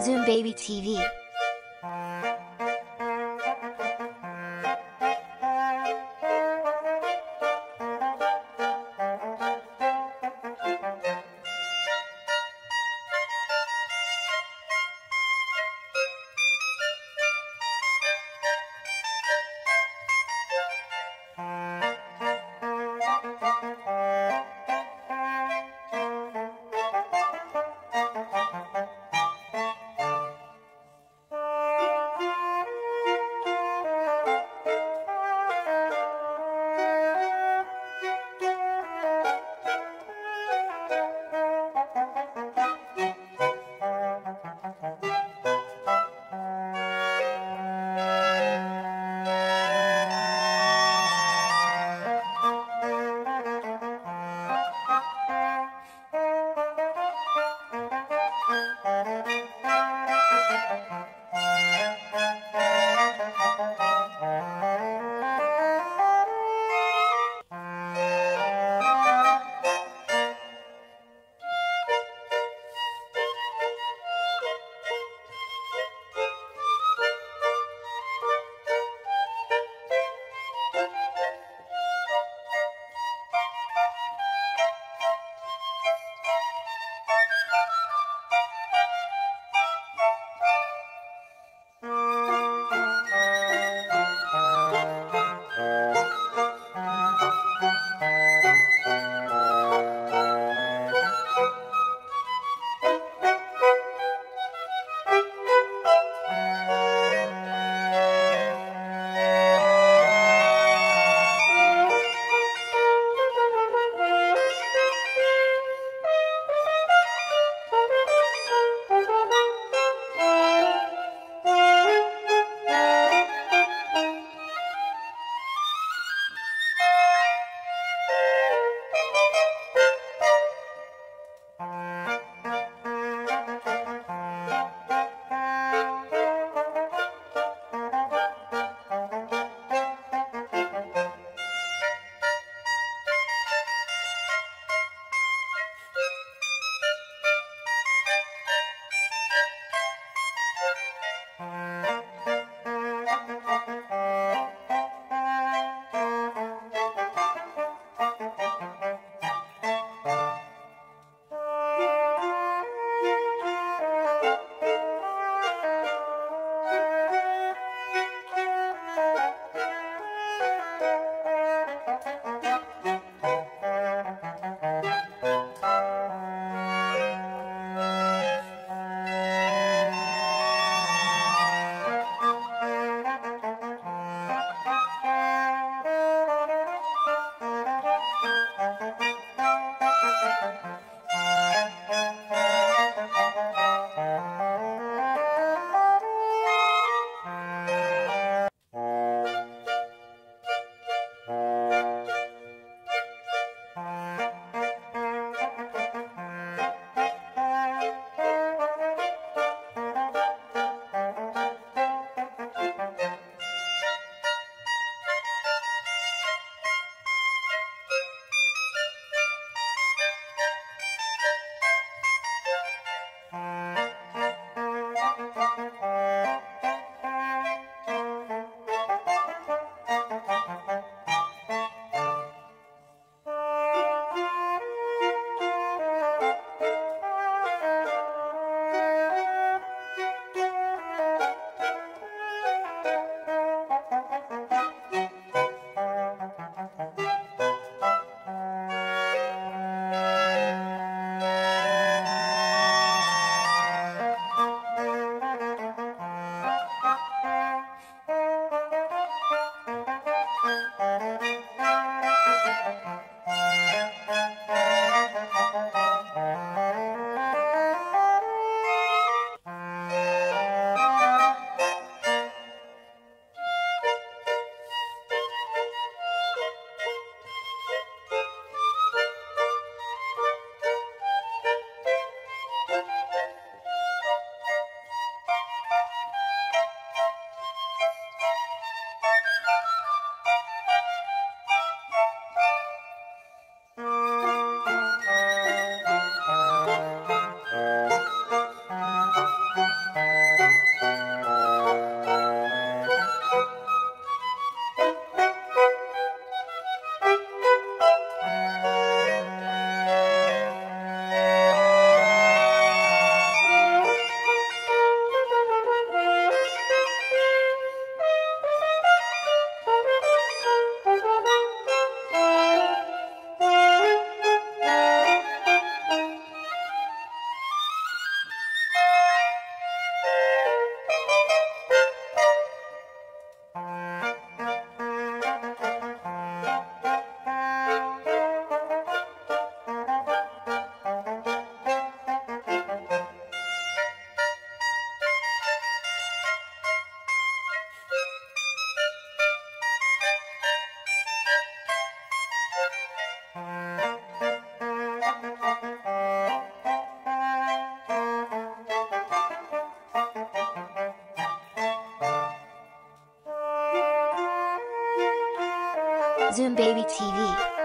Zoom Baby TV. Zoom Baby TV.